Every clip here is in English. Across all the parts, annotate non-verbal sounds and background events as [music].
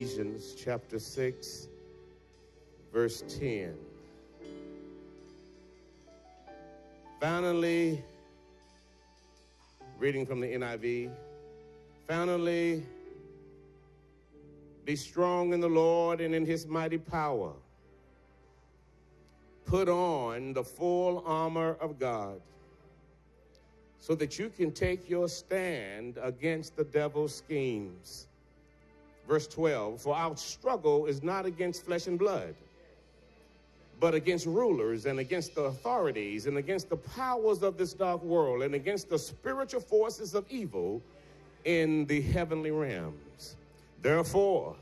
Ephesians chapter 6, verse 10. Finally, reading from the NIV, finally, be strong in the Lord and in his mighty power. Put on the full armor of God so that you can take your stand against the devil's schemes. Verse 12 For our struggle is not against flesh and blood, but against rulers and against the authorities and against the powers of this dark world and against the spiritual forces of evil in the heavenly realms. Therefore,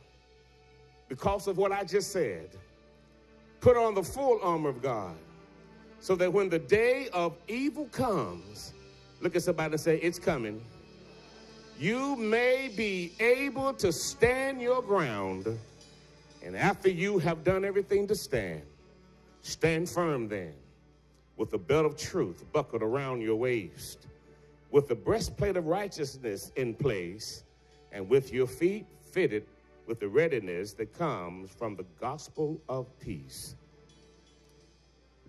because of what I just said, put on the full armor of God so that when the day of evil comes, look at somebody and say, It's coming. You may be able to stand your ground. And after you have done everything to stand, stand firm then with the belt of truth buckled around your waist, with the breastplate of righteousness in place, and with your feet fitted with the readiness that comes from the gospel of peace.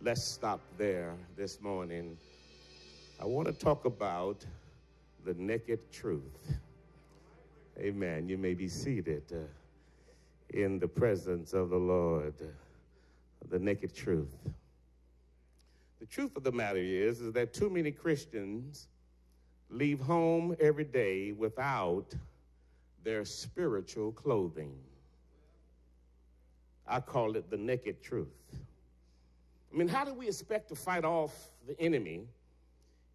Let's stop there this morning. I want to talk about the naked truth. Amen. You may be seated uh, in the presence of the Lord. The naked truth. The truth of the matter is, is that too many Christians leave home every day without their spiritual clothing. I call it the naked truth. I mean, how do we expect to fight off the enemy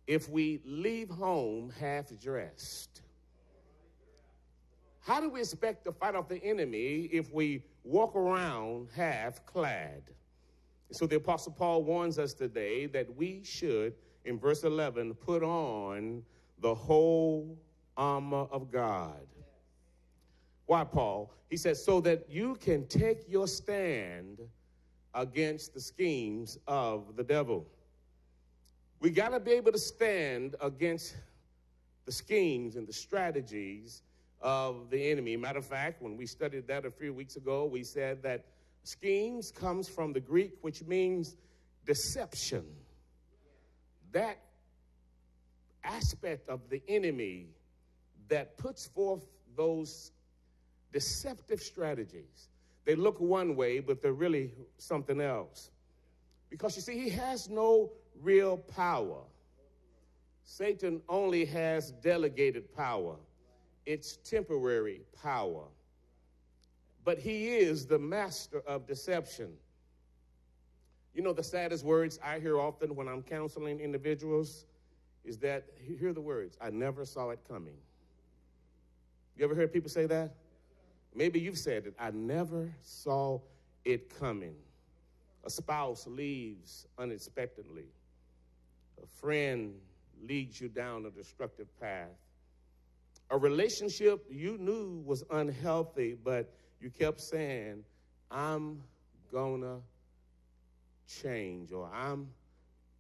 if we leave home half dressed? How do we expect to fight off the enemy if we walk around half clad? So the Apostle Paul warns us today that we should, in verse 11, put on the whole armor of God. Why, Paul? He says, so that you can take your stand against the schemes of the devil. We got to be able to stand against the schemes and the strategies of the enemy. Matter of fact, when we studied that a few weeks ago, we said that schemes comes from the Greek, which means deception. That aspect of the enemy that puts forth those deceptive strategies. They look one way, but they're really something else. Because you see, he has no real power. Satan only has delegated power, it's temporary power. But he is the master of deception. You know, the saddest words I hear often when I'm counseling individuals is that, hear the words, I never saw it coming. You ever heard people say that? Maybe you've said it, I never saw it coming. A spouse leaves unexpectedly. A friend leads you down a destructive path. A relationship you knew was unhealthy, but you kept saying, I'm gonna change or I'm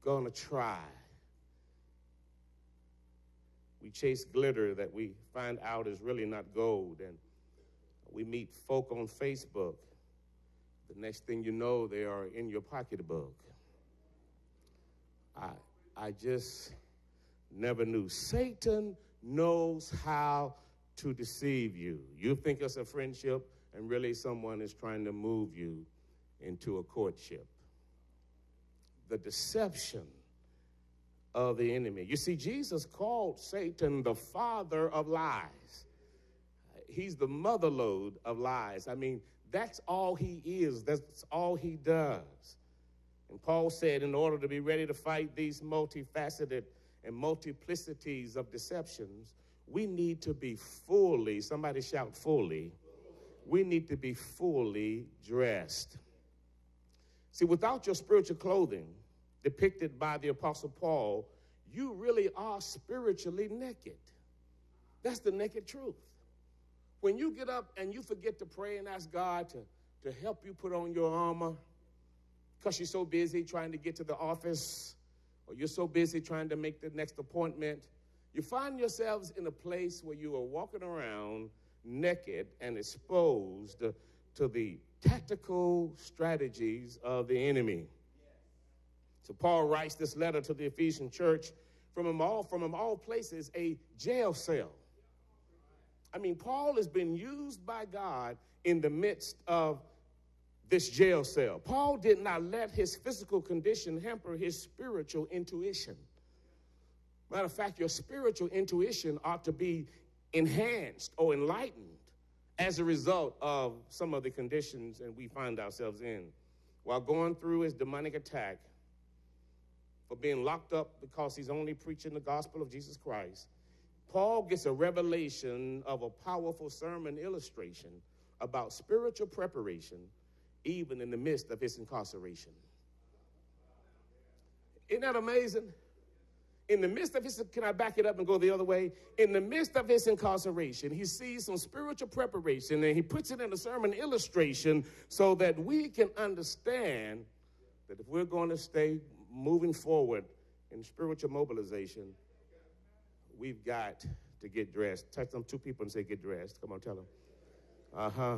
gonna try. We chase glitter that we find out is really not gold, and we meet folk on Facebook. The next thing you know, they are in your pocketbook. I, I just never knew. Satan knows how to deceive you. You think it's a friendship, and really someone is trying to move you into a courtship. The deception of the enemy. You see, Jesus called Satan the father of lies. He's the mother lode of lies. I mean, that's all he is, that's all he does. And Paul said, in order to be ready to fight these multifaceted and multiplicities of deceptions, we need to be fully, somebody shout fully, we need to be fully dressed. See, without your spiritual clothing, depicted by the Apostle Paul, you really are spiritually naked. That's the naked truth. When you get up and you forget to pray and ask God to, to help you put on your armor because you're so busy trying to get to the office or you're so busy trying to make the next appointment, you find yourselves in a place where you are walking around naked and exposed to the tactical strategies of the enemy. So Paul writes this letter to the Ephesian church from all, from all places, a jail cell. I mean, Paul has been used by God in the midst of this jail cell. Paul did not let his physical condition hamper his spiritual intuition. Matter of fact, your spiritual intuition ought to be enhanced or enlightened as a result of some of the conditions that we find ourselves in. While going through his demonic attack for being locked up because he's only preaching the gospel of Jesus Christ, Paul gets a revelation of a powerful sermon illustration about spiritual preparation even in the midst of his incarceration. Isn't that amazing? In the midst of his, can I back it up and go the other way? In the midst of his incarceration, he sees some spiritual preparation and he puts it in a sermon illustration so that we can understand that if we're going to stay moving forward in spiritual mobilization, we've got to get dressed. Touch them two people and say, Get dressed. Come on, tell them. Uh huh.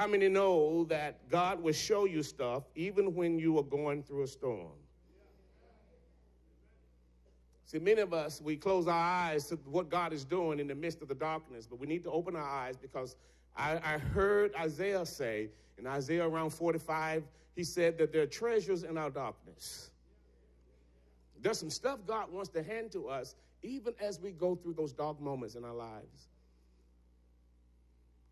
How many know that God will show you stuff even when you are going through a storm? See, many of us, we close our eyes to what God is doing in the midst of the darkness, but we need to open our eyes because I, I heard Isaiah say, in Isaiah around 45, he said that there are treasures in our darkness. There's some stuff God wants to hand to us even as we go through those dark moments in our lives.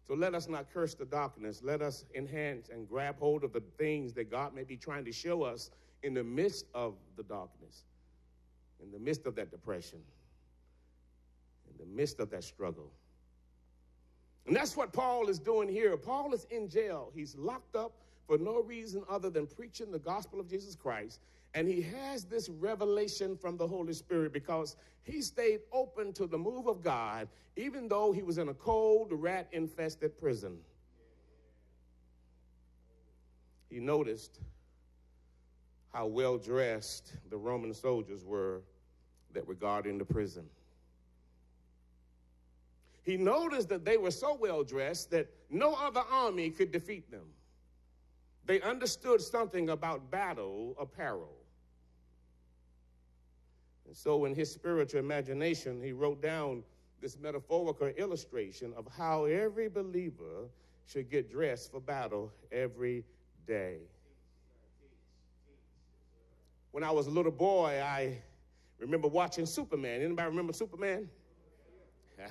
So let us not curse the darkness. Let us enhance and grab hold of the things that God may be trying to show us in the midst of the darkness, in the midst of that depression, in the midst of that struggle. And that's what Paul is doing here. Paul is in jail. He's locked up for no reason other than preaching the gospel of Jesus Christ. And he has this revelation from the Holy Spirit because he stayed open to the move of God, even though he was in a cold, rat infested prison. He noticed how well dressed the Roman soldiers were that were guarding the prison. He noticed that they were so well dressed that no other army could defeat them. They understood something about battle apparel. And so, in his spiritual imagination, he wrote down this metaphorical illustration of how every believer should get dressed for battle every day. When I was a little boy, I remember watching Superman. Anybody remember Superman? [laughs]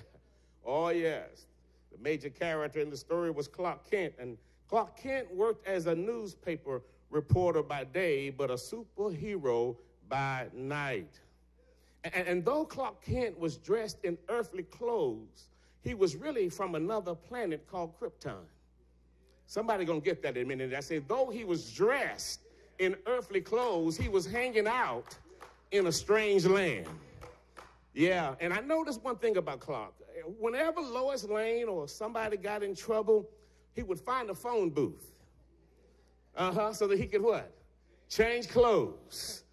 oh, yes. The major character in the story was Clark Kent, and Clark Kent worked as a newspaper reporter by day, but a superhero by night. And, and, though Clark Kent was dressed in earthly clothes, he was really from another planet called Krypton. Somebody gonna get that in a minute. I say, though he was dressed in earthly clothes, he was hanging out in a strange land. Yeah, and I noticed one thing about Clark. Whenever Lois Lane or somebody got in trouble, he would find a phone booth. Uh huh. So that he could what? Change clothes.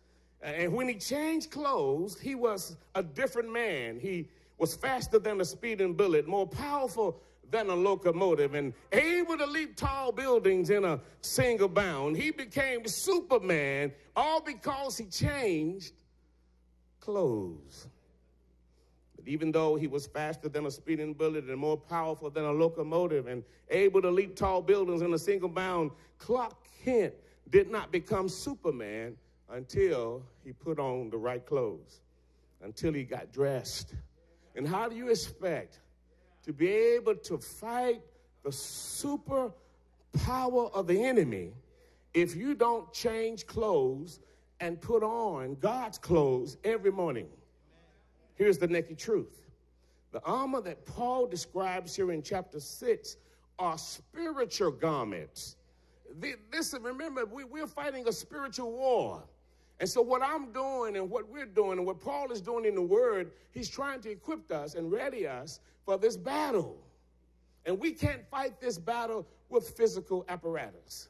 Uh, and when he changed clothes, he was a different man. He was faster than a speeding bullet, more powerful than a locomotive, and able to leap tall buildings in a single bound. He became Superman all because he changed clothes. But even though he was faster than a speeding bullet and more powerful than a locomotive and able to leap tall buildings in a single bound, Clark Kent did not become Superman until he put on the right clothes, until he got dressed. And how do you expect to be able to fight the super power of the enemy if you don't change clothes and put on God's clothes every morning? Here's the naked truth the armor that Paul describes here in chapter 6 are spiritual garments. Listen, remember, we, we're fighting a spiritual war. And so, what I'm doing and what we're doing and what Paul is doing in the Word, he's trying to equip us and ready us for this battle. And we can't fight this battle with physical apparatus.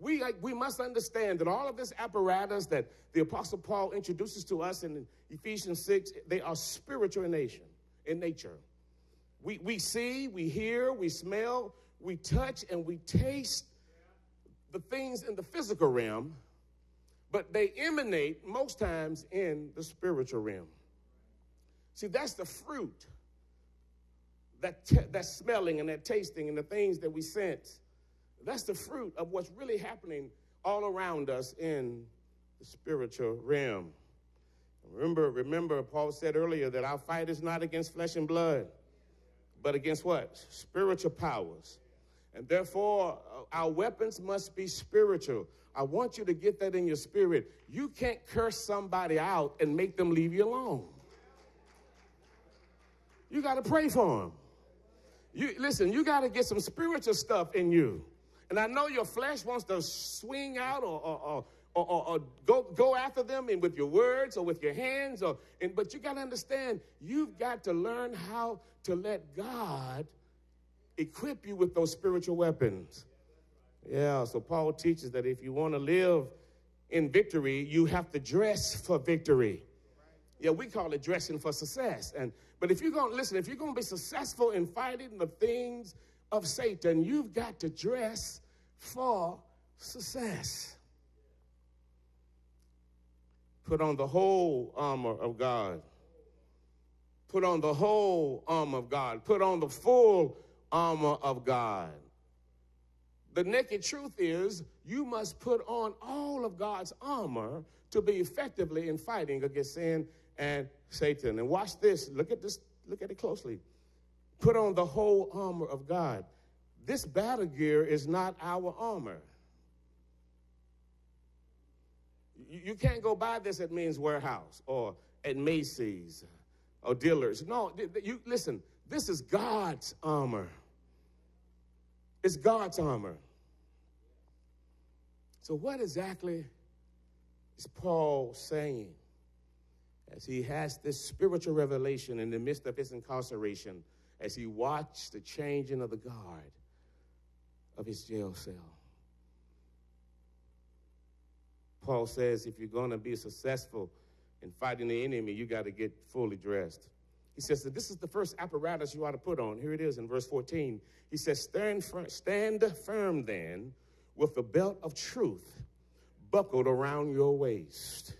We, we must understand that all of this apparatus that the Apostle Paul introduces to us in Ephesians 6, they are spiritual in nature. in nature. We, we see, we hear, we smell, we touch, and we taste the things in the physical realm, but they emanate most times in the spiritual realm. See, that's the fruit, that, t- that smelling and that tasting and the things that we sense. That's the fruit of what's really happening all around us in the spiritual realm. Remember, remember, Paul said earlier that our fight is not against flesh and blood, but against what? Spiritual powers. And therefore, uh, our weapons must be spiritual. I want you to get that in your spirit. You can't curse somebody out and make them leave you alone. You got to pray for them. You listen, you got to get some spiritual stuff in you. And I know your flesh wants to swing out or, or, or or, or, go, go after them and with your words or with your hands. Or, and, but you got to understand, you've got to learn how to let God equip you with those spiritual weapons. Yeah, so Paul teaches that if you want to live in victory, you have to dress for victory. Yeah, we call it dressing for success. And but if you're to listen, if you're going to be successful in fighting the things of Satan, you've got to dress for success. Put on the whole armor of God. Put on the whole armor of God. Put on the full armor of God. The naked truth is you must put on all of God's armor to be effectively in fighting against sin and Satan. And watch this. Look at this. Look at it closely. Put on the whole armor of God. This battle gear is not our armor. you can't go buy this at Men's Wearhouse or at Macy's or Dillard's. No, you listen. This is God's armor. It's God's armor. So, what exactly is Paul saying as he has this spiritual revelation in the midst of his incarceration, as he watched the changing of the guard of his jail cell? Paul says if you're going to be successful in fighting the enemy, you got to get fully dressed. He says that this is the first apparatus you ought to put on. Here it is in verse 14. He says, Stand, stand firm then with the belt of truth buckled around your waist.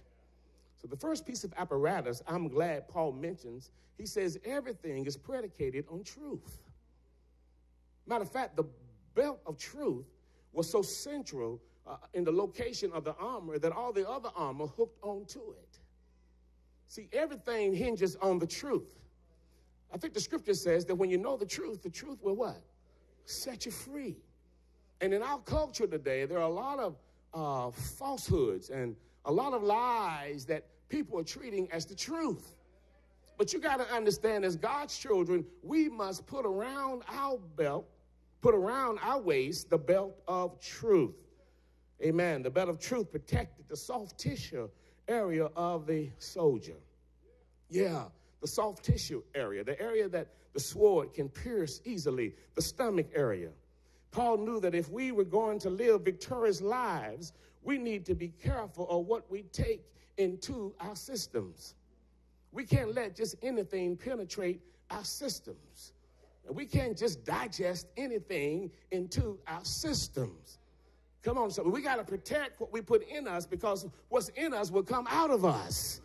So, the first piece of apparatus I'm glad Paul mentions, he says everything is predicated on truth. Matter of fact, the belt of truth was so central uh, in the location of the armor that all the other armor hooked onto it. See, everything hinges on the truth. I think the scripture says that when you know the truth, the truth will what? Set you free. And in our culture today, there are a lot of uh, falsehoods and a lot of lies that people are treating as the truth. But you got to understand, as God's children, we must put around our belt, put around our waist the belt of truth. Amen. The belt of truth protected the soft tissue area of the soldier. Yeah, the soft tissue area, the area that the sword can pierce easily, the stomach area. Paul knew that if we were going to live victorious lives, we need to be careful of what we take into our systems. We can't let just anything penetrate our systems. And we can't just digest anything into our systems. Come on, so we got to protect what we put in us because what's in us will come out of us.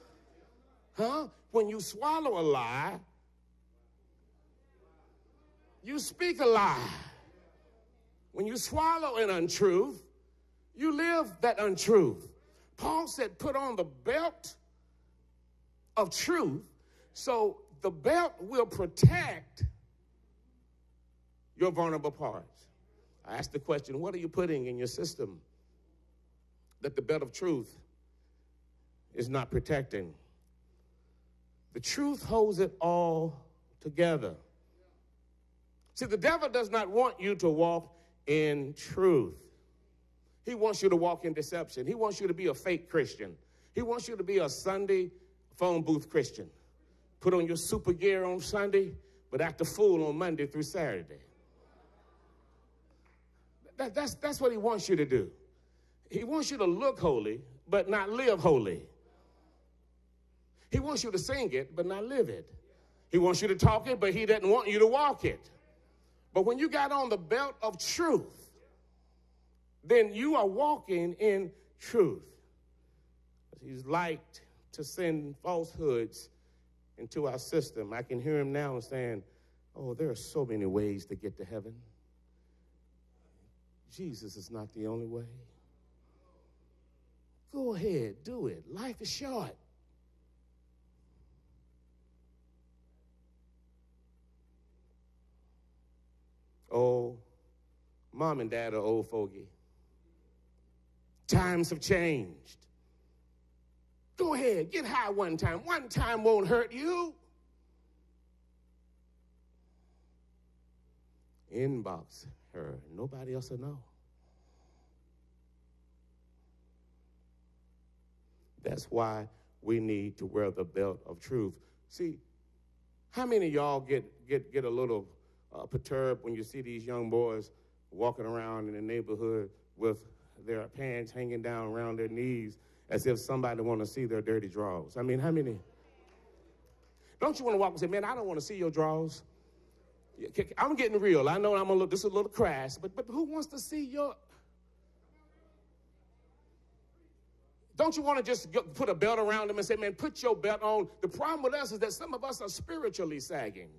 Huh? When you swallow a lie, you speak a lie. When you swallow an untruth, you live that untruth. Paul said, put on the belt of truth so the belt will protect your vulnerable parts. I asked the question, what are you putting in your system that the belt of truth is not protecting? The truth holds it all together. See, the devil does not want you to walk in truth. He wants you to walk in deception. He wants you to be a fake Christian. He wants you to be a Sunday phone booth Christian. Put on your super gear on Sunday, but act a fool on Monday through Saturday. That, that's, that's what he wants you to do. He wants you to look holy, but not live holy. He wants you to sing it, but not live it. He wants you to talk it, but he doesn't want you to walk it. But when you got on the belt of truth, then you are walking in truth. He's liked to send falsehoods into our system. I can hear him now saying, Oh, there are so many ways to get to heaven. Jesus is not the only way. Go ahead, do it. Life is short. Oh, mom and dad are old fogey. Times have changed. Go ahead, get high one time. One time won't hurt you. Inbox her. Nobody else will know. That's why we need to wear the belt of truth. See, how many of y'all get, get, get a little uh, perturbed when you see these young boys walking around in the neighborhood with their pants hanging down around their knees as if somebody want to see their dirty drawers? I mean, how many? Don't you want to walk and say, man, I don't want to see your drawers? I'm getting real. I know I'm a little, this is a little crass, but, but who wants to see your, Don't you want to just put a belt around them and say, man, put your belt on? The problem with us is that some of us are spiritually sagging.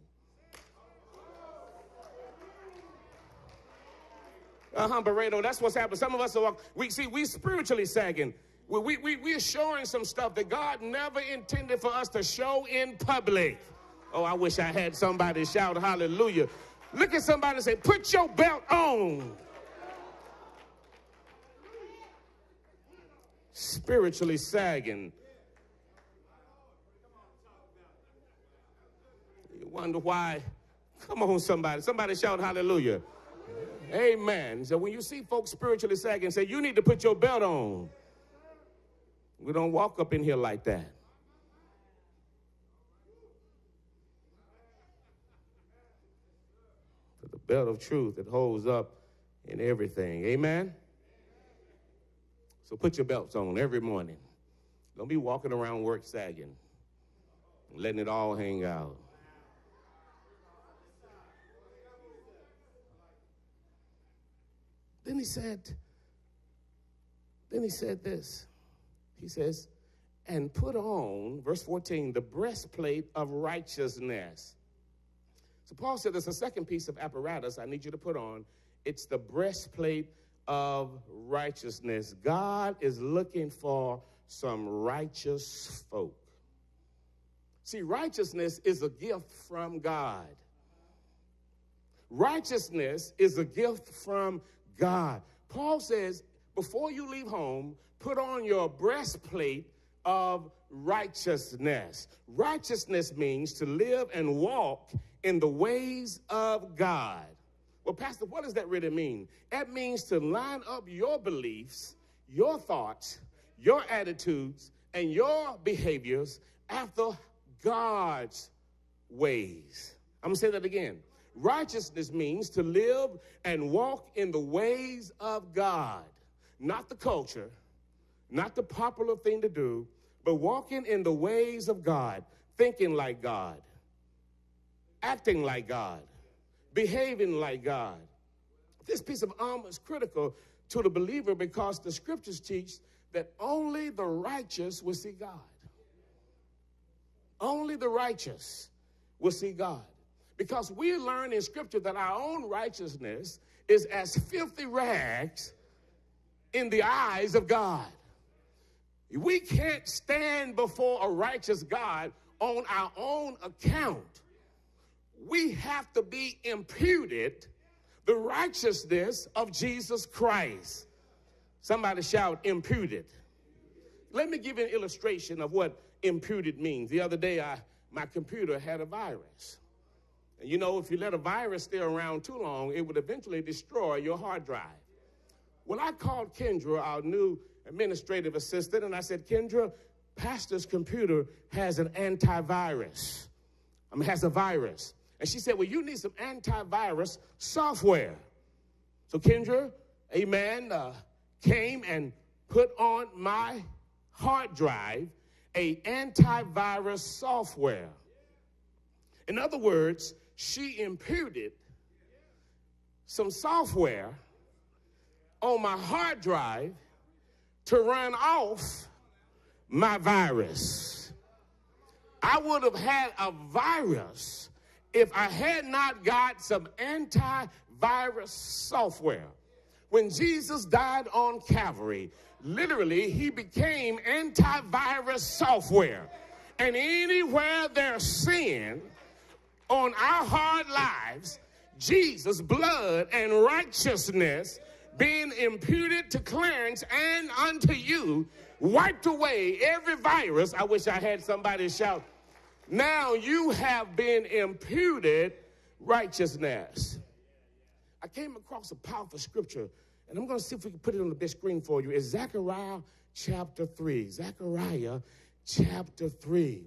Uh-huh, Barreto, that's what's happening. Some of us are, we see, we spiritually sagging. We, we, we, we are showing some stuff that God never intended for us to show in public. Oh, I wish I had somebody shout hallelujah. Look at somebody and say, put your belt on. spiritually sagging. You wonder why. Come on, somebody. Somebody shout hallelujah. Amen. So when you see folks spiritually sagging, say, you need to put your belt on. We don't walk up in here like that. For the belt of truth that holds up in everything. Amen. So put your belts on every morning. Don't be walking around work sagging, letting it all hang out. Then he said, then he said this. He says, and put on, verse 14, the breastplate of righteousness. So Paul said there's a second piece of apparatus I need you to put on. It's the breastplate of righteousness. God is looking for some righteous folk. See, righteousness is a gift from God. Righteousness is a gift from God. Paul says, before you leave home, put on your breastplate of righteousness. Righteousness means to live and walk in the ways of God. Well, Pastor, what does that really mean? That means to line up your beliefs, your thoughts, your attitudes, and your behaviors after God's ways. I'm gonna say that again. Righteousness means to live and walk in the ways of God, not the culture, not the popular thing to do, but walking in the ways of God, thinking like God, acting like God, behaving like God. This piece of armor is critical to the believer because the scriptures teach that only the righteous will see God. Only the righteous will see God. Because we learn in scripture that our own righteousness is as filthy rags in the eyes of God. We can't stand before a righteous God on our own account we have to be imputed the righteousness of Jesus Christ. Somebody shout, imputed. Let me give you an illustration of what imputed means. The other day, I, my computer had a virus. And you know, if you let a virus stay around too long, it would eventually destroy your hard drive. Well, I called Kendra, our new administrative assistant, and I said, Kendra, Pastor's computer has an antivirus. I mean, has a virus. And she said, Well, you need some antivirus software. So Kendra, amen, uh, came and put on my hard drive a antivirus software. In other words, she imputed some software on my hard drive to run off my virus. I would have had a virus if I had not got some antivirus software. When Jesus died on Calvary, literally, he became antivirus software. And anywhere there's sin on our hard lives, Jesus' blood and righteousness being imputed to Clarence and unto you wiped away every virus. I wish I had somebody shout, Now you have been imputed righteousness. I came across a powerful scripture, and I'm going to see if we can put it on the big screen for you. It's Zechariah chapter 3. Zechariah chapter 3.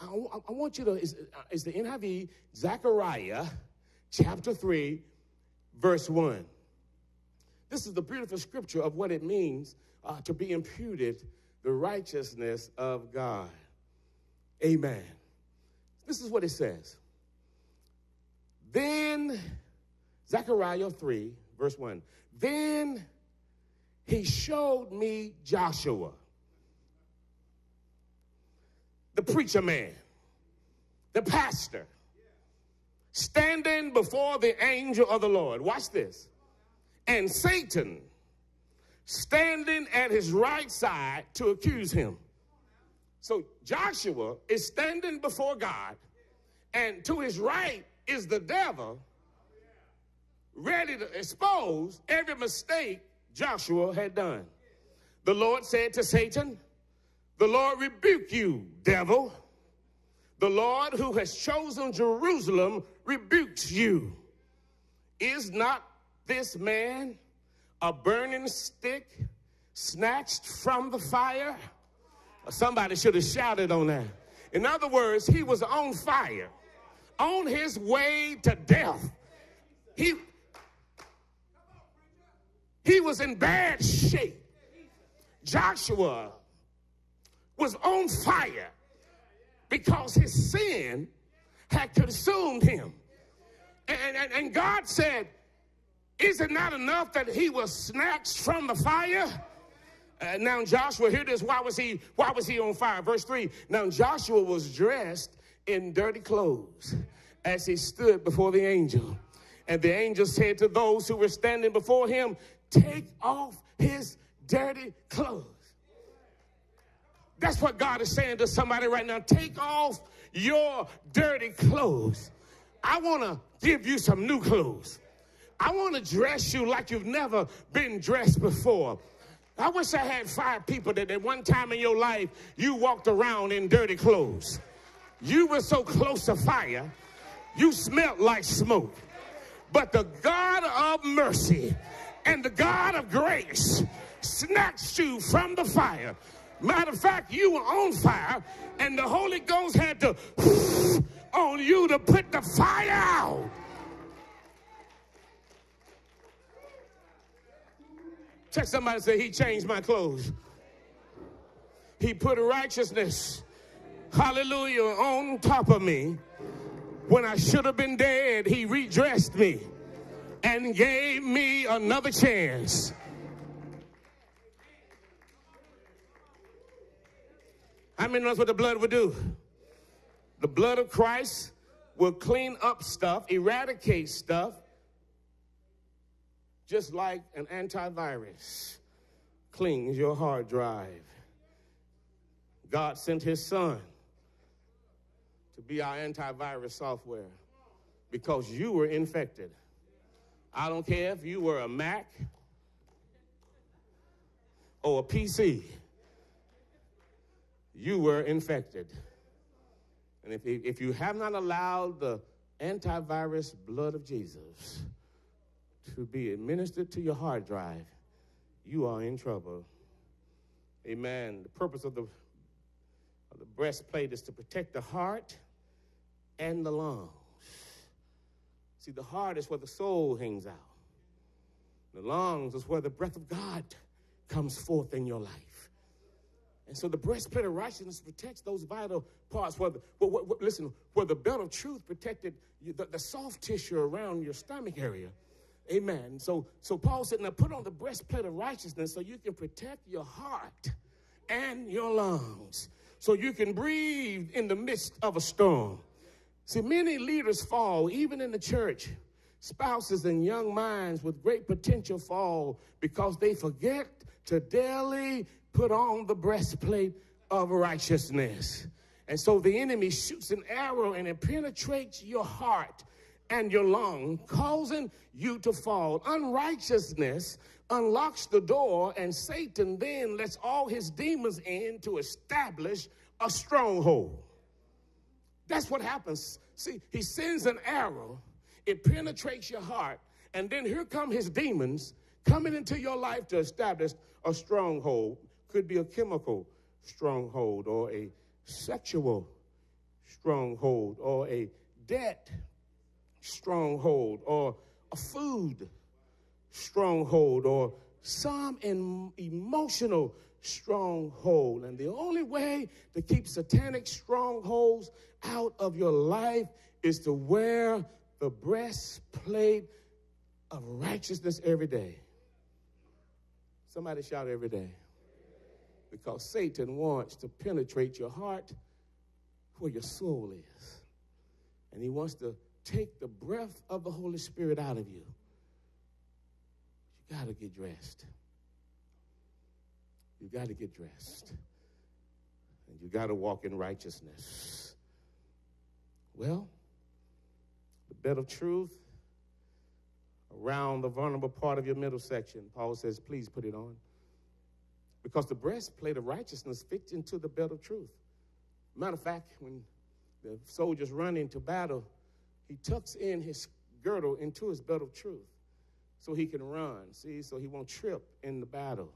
I, I want you to, it's, it's the NIV, Zechariah chapter 3, verse 1. This is the beautiful scripture of what it means uh, to be imputed the righteousness of God. Amen. This is what it says. Then, Zechariah 3, verse 1. Then he showed me Joshua, the preacher man, the pastor, standing before the angel of the Lord. Watch this and Satan standing at his right side to accuse him. So Joshua is standing before God, and to his right is the devil, ready to expose every mistake Joshua had done. The Lord said to Satan, The Lord rebuke you, devil. The Lord who has chosen Jerusalem rebukes you. Is not this man a burning stick snatched from the fire? Somebody should have shouted on that. In other words, he was on fire, on his way to death. He, he was in bad shape. Joshua was on fire because his sin had consumed him. And, and, and God said, is it not enough that he was snatched from the fire? Uh, now Joshua, hear this. Why was he? Why was he on fire? Verse three. Now Joshua was dressed in dirty clothes as he stood before the angel, and the angel said to those who were standing before him, "Take off his dirty clothes." That's what God is saying to somebody right now. Take off your dirty clothes. I want to give you some new clothes. I want to dress you like you've never been dressed before. I wish I had five people that at one time in your life you walked around in dirty clothes. You were so close to fire, you smelled like smoke. But the God of mercy and the God of grace snatched you from the fire. Matter of fact, you were on fire, and the Holy Ghost had to [laughs] on you to put the fire out. Check somebody say, He changed my clothes. He put righteousness, hallelujah, on top of me. When I should have been dead, He redressed me and gave me another chance. How many knows what the blood would do? The blood of Christ will clean up stuff, eradicate stuff, just like an antivirus cleans your hard drive. God sent his son to be our antivirus software because you were infected. I don't care if you were a Mac or a PC, you were infected. And if, if you have not allowed the antivirus blood of Jesus to be administered to your hard drive, you are in trouble. Amen. The purpose of the, of the breastplate is to protect the heart and the lungs. See, the heart is where the soul hangs out. The lungs is where the breath of God comes forth in your life. And so the breastplate of righteousness protects those vital parts. Where the, where, where, listen, where the belt of truth protected the, the soft tissue around your stomach area. Amen. So, so Paul said, now put on the breastplate of righteousness so you can protect your heart and your lungs, so you can breathe in the midst of a storm. See, many leaders fall, even in the church. Spouses and young minds with great potential fall because they forget to daily put on the breastplate of righteousness. And so the enemy shoots an arrow and it penetrates your heart and your lung, causing you to fall. Unrighteousness unlocks the door, and Satan then lets all his demons in to establish a stronghold. That's what happens. See, he sends an arrow, it penetrates your heart, and then here come his demons coming into your life to establish a stronghold. Could be a chemical stronghold or a sexual stronghold or a debt stronghold or a food stronghold or some emotional stronghold. And the only way to keep satanic strongholds out of your life is to wear the breastplate of righteousness every day. Somebody shout every day. Because Satan wants to penetrate your heart where your soul is. And he wants to take the breath of the Holy Spirit out of you, you got to get dressed. You got to get dressed. And you got to walk in righteousness. Well, the bed of truth around the vulnerable part of your middle section, Paul says, please put it on. Because the breastplate of righteousness fits into the belt of truth. Matter of fact, when the soldiers run into battle, he tucks in his girdle into his belt of truth so he can run, see, so he won't trip in the battle.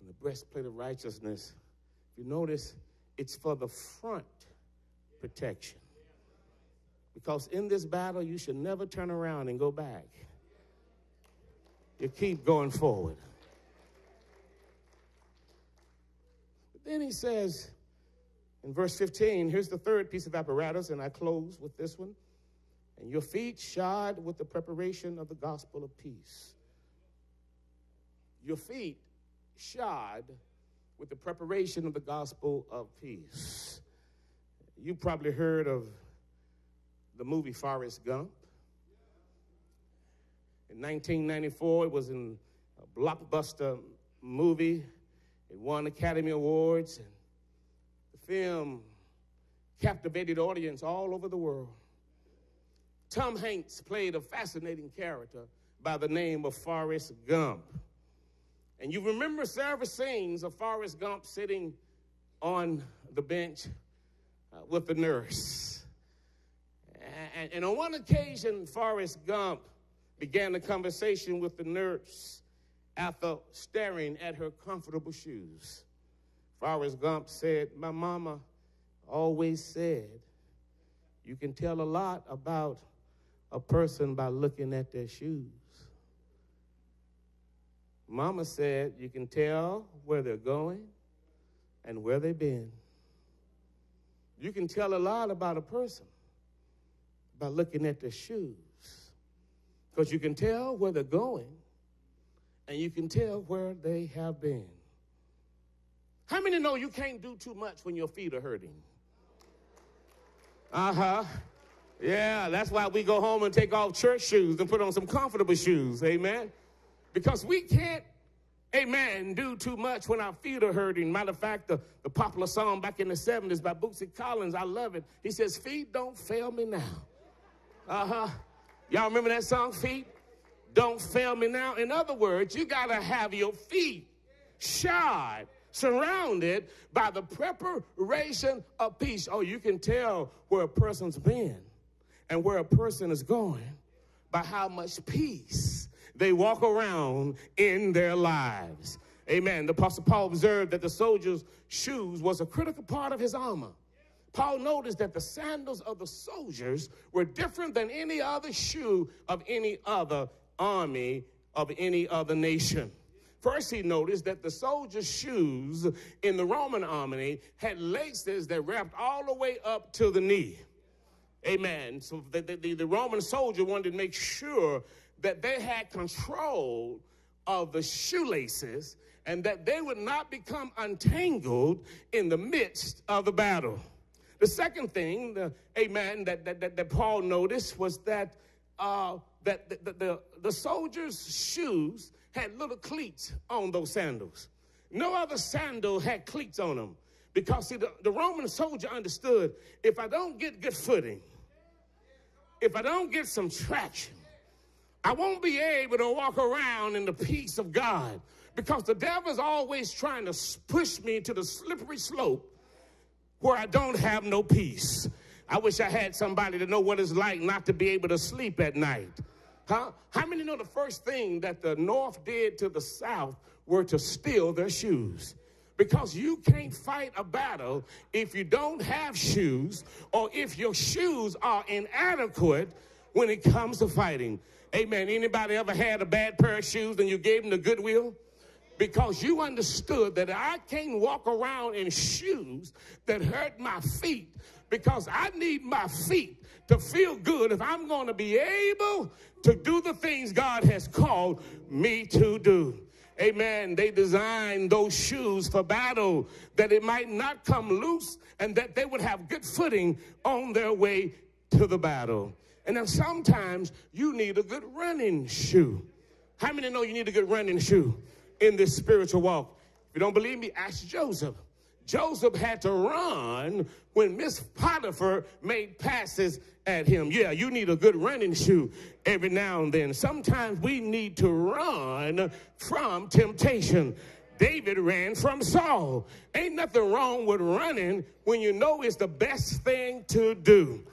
And the breastplate of righteousness, if you notice, it's for the front protection. Because in this battle, you should never turn around and go back. You keep going forward. Then he says, in verse 15, here's the third piece of apparatus, and I close with this one. And your feet shod with the preparation of the gospel of peace. Your feet shod with the preparation of the gospel of peace. You probably heard of the movie Forrest Gump. In 1994, it was in a blockbuster movie. It won Academy Awards. And the film captivated audience all over the world. Tom Hanks played a fascinating character by the name of Forrest Gump. And you remember several scenes of Forrest Gump sitting on the bench uh, with the nurse. And, and on one occasion, Forrest Gump began a conversation with the nurse after staring at her comfortable shoes. Forrest Gump said, My mama always said, you can tell a lot about a person by looking at their shoes. Mama said, you can tell where they're going and where they've been. You can tell a lot about a person by looking at their shoes. Because you can tell where they're going and you can tell where they have been. How many know you can't do too much when your feet are hurting? Uh huh. Yeah, that's why we go home and take off church shoes and put on some comfortable shoes. Amen. Because we can't, amen, do too much when our feet are hurting. Matter of fact, the, the popular song back in the 70s by Bootsy Collins, I love it. He says, Feet don't fail me now. Uh huh. Y'all remember that song, Feet? Don't fail me now. In other words, you got to have your feet shod surrounded by the preparation of peace. Oh, you can tell where a person's been and where a person is going by how much peace they walk around in their lives. Amen. The Apostle Paul observed that the soldier's shoes was a critical part of his armor. Paul noticed that the sandals of the soldiers were different than any other shoe of any other army of any other nation. First, he noticed that the soldiers' shoes in the Roman army had laces that wrapped all the way up to the knee. Amen. So the, the, the Roman soldier wanted to make sure that they had control of the shoelaces and that they would not become untangled in the midst of the battle. The second thing, the, amen, that, that, that, that Paul noticed was that, uh, that the, the, the soldiers' shoes had little cleats on those sandals. No other sandal had cleats on them because see, the, the Roman soldier understood if I don't get good footing, if I don't get some traction, I won't be able to walk around in the peace of God because the devil's always trying to push me to the slippery slope where I don't have no peace. I wish I had somebody to know what it's like not to be able to sleep at night. Huh? How many know the first thing that the North did to the South were to steal their shoes? Because you can't fight a battle if you don't have shoes or if your shoes are inadequate when it comes to fighting. Amen. Anybody ever had a bad pair of shoes and you gave them to Goodwill? Because you understood that I can't walk around in shoes that hurt my feet because I need my feet to feel good if I'm going to be able to do the things God has called me to do. Amen. They designed those shoes for battle that it might not come loose and that they would have good footing on their way to the battle. And then sometimes you need a good running shoe. How many know you need a good running shoe in this spiritual walk? If you don't believe me, ask Joseph. Joseph had to run when Miss Potiphar made passes at him. Yeah, you need a good running shoe every now and then. Sometimes we need to run from temptation. David ran from Saul. Ain't nothing wrong with running when you know it's the best thing to do.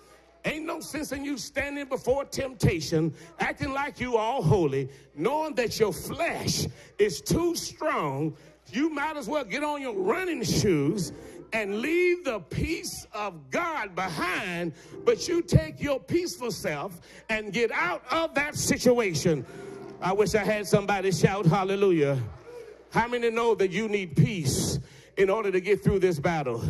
Ain't no sense in you standing before temptation, acting like you all holy, knowing that your flesh is too strong. You might as well get on your running shoes and leave the peace of God behind, but you take your peaceful self and get out of that situation. I wish I had somebody shout hallelujah. How many know that you need peace in order to get through this battle?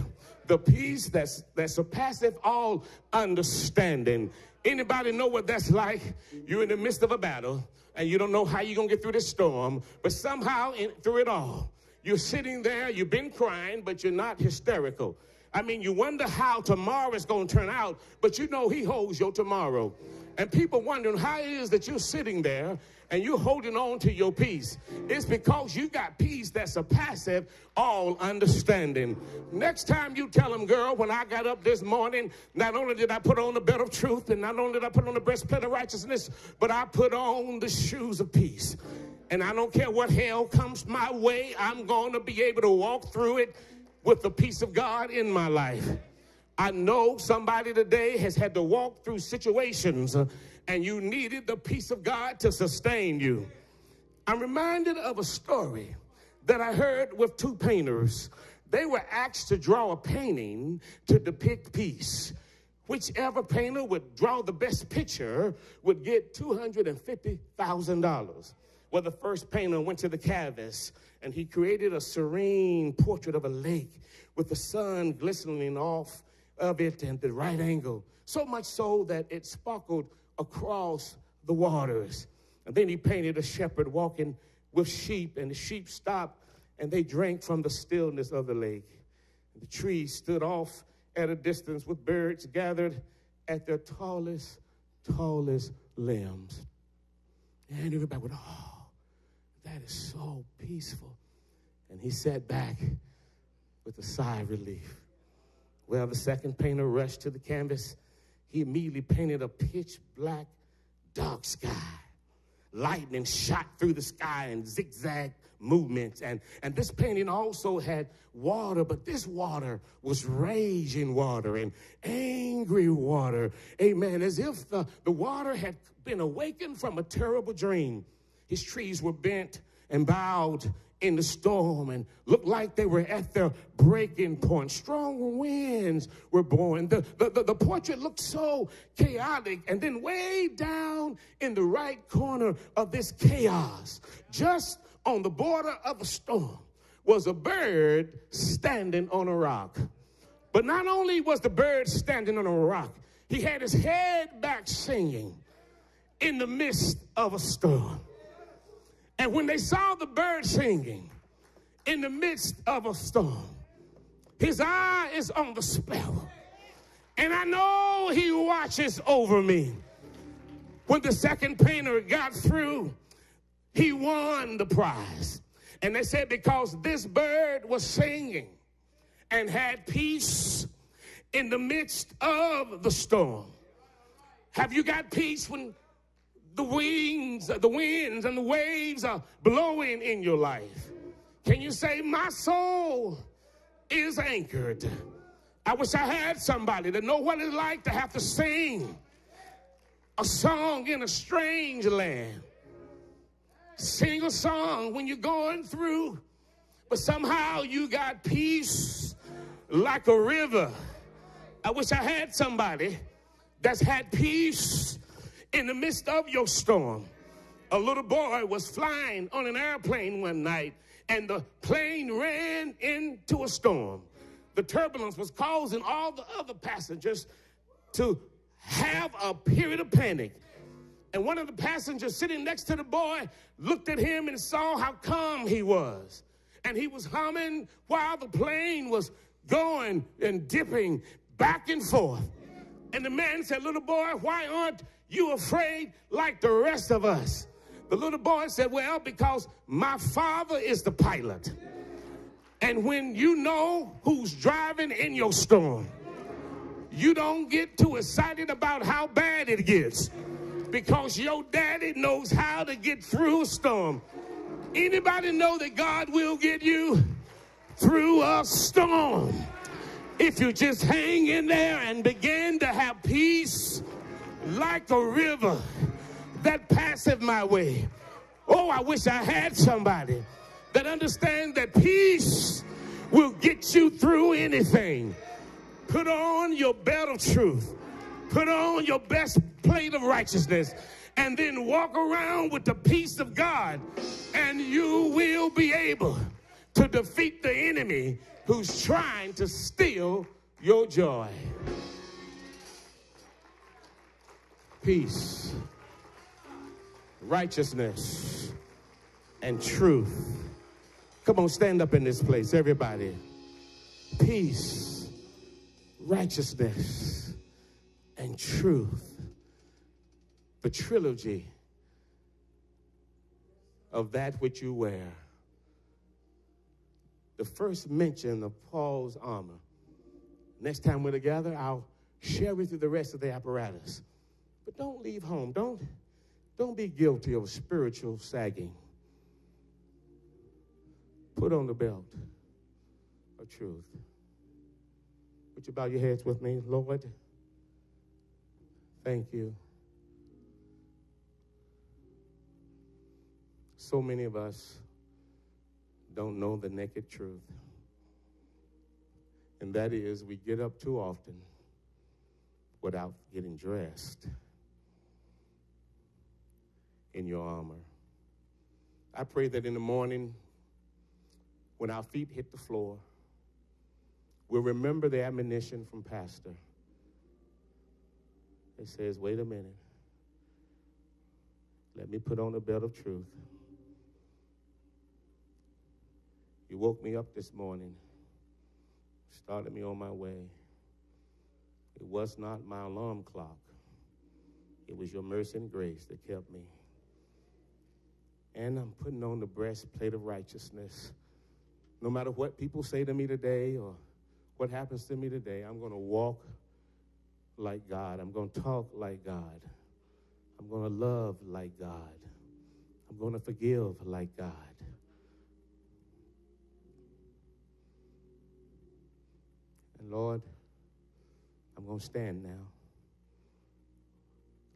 the peace that's that surpasseth all understanding. Anybody know what that's like? You're in the midst of a battle and you don't know how you're gonna get through this storm, but somehow in, through it all, you're sitting there, you've been crying, but you're not hysterical. I mean, you wonder how tomorrow is going to turn out, but you know He holds your tomorrow. And people wondering how it is that you're sitting there and you're holding on to your peace. It's because you got peace that surpasses all understanding. Next time you tell them, girl, when I got up this morning, not only did I put on the belt of truth and not only did I put on the breastplate of righteousness, but I put on the shoes of peace. And I don't care what hell comes my way, I'm going to be able to walk through it with the peace of God in my life. I know somebody today has had to walk through situations uh, and you needed the peace of God to sustain you. I'm reminded of a story that I heard with two painters. They were asked to draw a painting to depict peace. Whichever painter would draw the best picture would get $250,000. Well, the first painter went to the canvas and he created a serene portrait of a lake with the sun glistening off of it at the right angle. So much so that it sparkled across the waters. And then he painted a shepherd walking with sheep, and the sheep stopped and they drank from the stillness of the lake. The trees stood off at a distance with birds gathered at their tallest, tallest limbs. And everybody went, Oh, that is so peaceful. And he sat back with a sigh of relief. Well, the second painter rushed to the canvas he immediately painted a pitch black, dark sky. Lightning shot through the sky in zigzag movements. And, and this painting also had water, but this water was raging water and angry water. Amen. As if the, the water had been awakened from a terrible dream. His trees were bent and bowed in the storm and looked like they were at their breaking point. Strong winds were blowing. The, the, the, the, portrait looked so chaotic. And then, way down in the right corner of this chaos, just on the border of a storm was a bird standing on a rock. But not only was the bird standing on a rock, he had his head back singing in the midst of a storm. And when they saw the bird singing in the midst of a storm, his eye is on the sparrow. And I know he watches over me. When the second painter got through, he won the prize. And they said, because this bird was singing and had peace in the midst of the storm. Have you got peace when the winds, the winds and the waves are blowing in your life? Can you say, My soul is anchored? I wish I had somebody that know what it's like to have to sing a song in a strange land. Sing a song when you're going through, but somehow you got peace like a river. I wish I had somebody that's had peace in the midst of your storm. A little boy was flying on an airplane one night, and the plane ran into a storm. The turbulence was causing all the other passengers to have a period of panic. And one of the passengers sitting next to the boy looked at him and saw how calm he was. And he was humming while the plane was going and dipping back and forth. And the man said, Little boy, why aren't you afraid like the rest of us? The little boy said, Well, because my father is the pilot. And when you know who's driving in your storm, you don't get too excited about how bad it gets because your daddy knows how to get through a storm. Anybody know that God will get you through a storm? If you just hang in there and begin to have peace like a river that passeth my way. Oh, I wish I had somebody that understands that peace will get you through anything. Put on your belt of truth. Put on your best plate of righteousness. And then walk around with the peace of God. And you will be able to defeat the enemy who's trying to steal your joy. Peace, righteousness, and truth. Come on, stand up in this place, everybody. Peace righteousness, and truth. The trilogy of that which you wear. The first mention of Paul's armor. Next time we're together, I'll share with you the rest of the apparatus. But don't leave home. Don't, don't be guilty of spiritual sagging. Put on the belt of truth. Would you bow your heads with me, Lord? Thank you. So many of us don't know the naked truth. And that is, we get up too often without getting dressed in your armor. I pray that in the morning, when our feet hit the floor, we'll remember the admonition from Pastor. It says, wait a minute. Let me put on a belt of truth. You woke me up this morning, started me on my way. It was not my alarm clock, it was your mercy and grace that kept me. And I'm putting on the breastplate of righteousness. No matter what people say to me today or what happens to me today, I'm going to walk like God. I'm going to talk like God. I'm going to love like God. I'm going to forgive like God. And Lord, I'm going to stand now.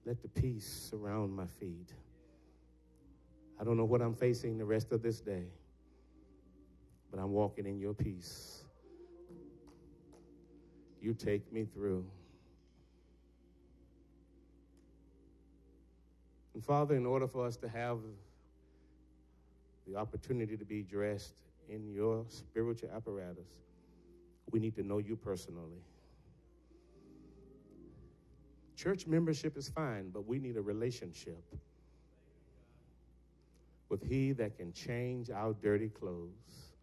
Let the peace surround my feet. I don't know what I'm facing the rest of this day, but I'm walking in your peace you take me through. And Father, in order for us to have the opportunity to be dressed in your spiritual apparatus, we need to know you personally. Church membership is fine, but we need a relationship with He that can change our dirty clothes,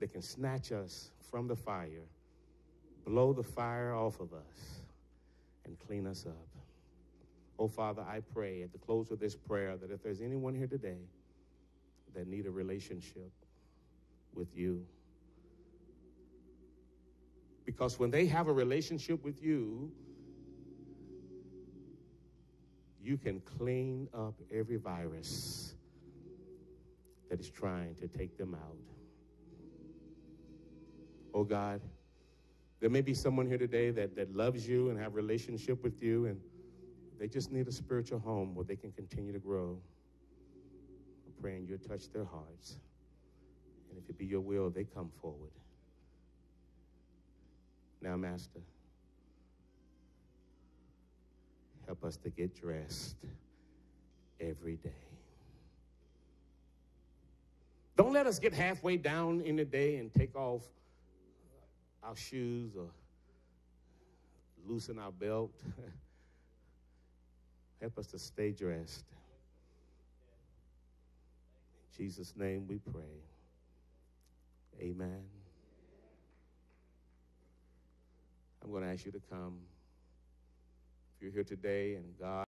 that can snatch us from the fire, blow the fire off of us, and clean us up. Oh, Father, I pray at the close of this prayer that if there's anyone here today that need a relationship with you, because when they have a relationship with you, you can clean up every virus that is trying to take them out. Oh God, there may be someone here today that, that loves you and have relationship with you and they just need a spiritual home where they can continue to grow. I'm praying you'll touch their hearts. And if it be your will, they come forward. Now, Master, help us to get dressed every day. Don't let us get halfway down in the day and take off our shoes or loosen our belt. [laughs] Help us to stay dressed. In Jesus' name we pray. Amen. I'm going to ask you to come. If you're here today and God